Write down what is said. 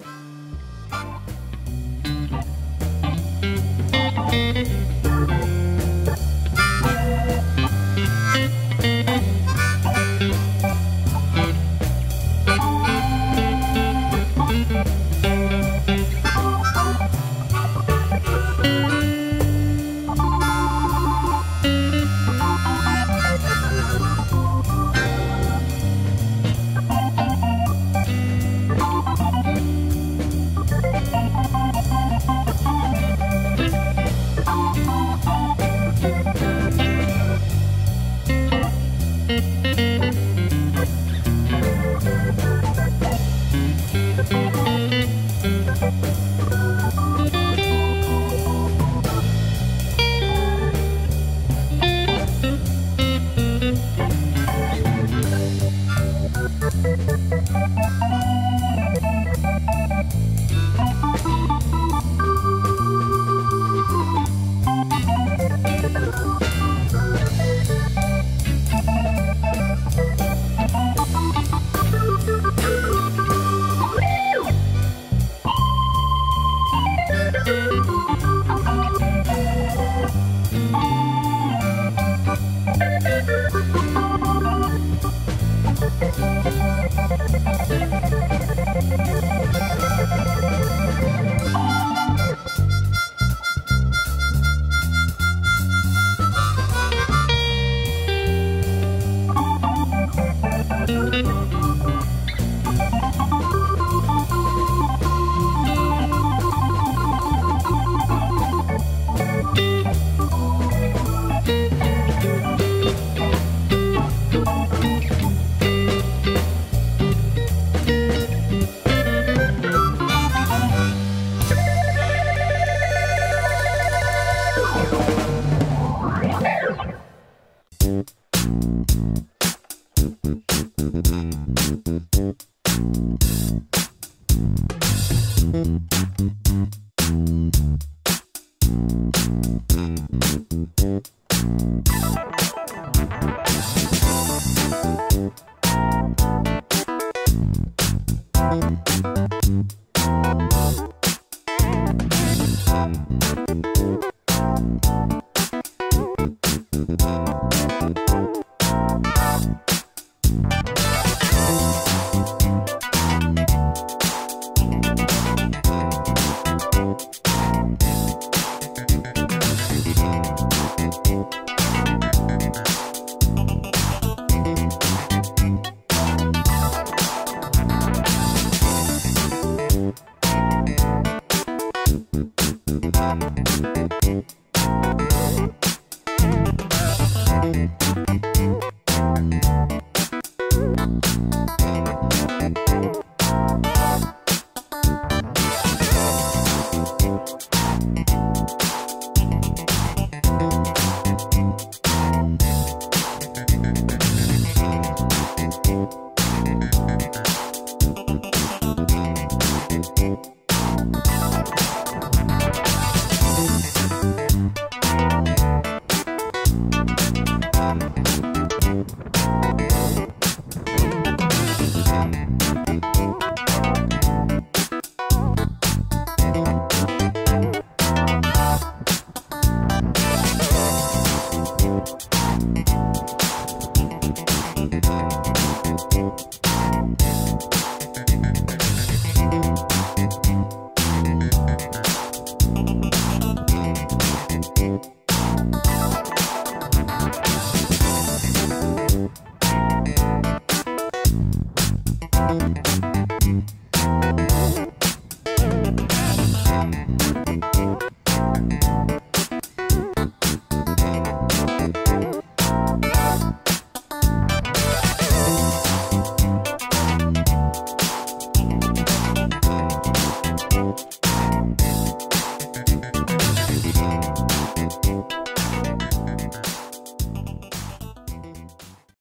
Bye. Thank Thank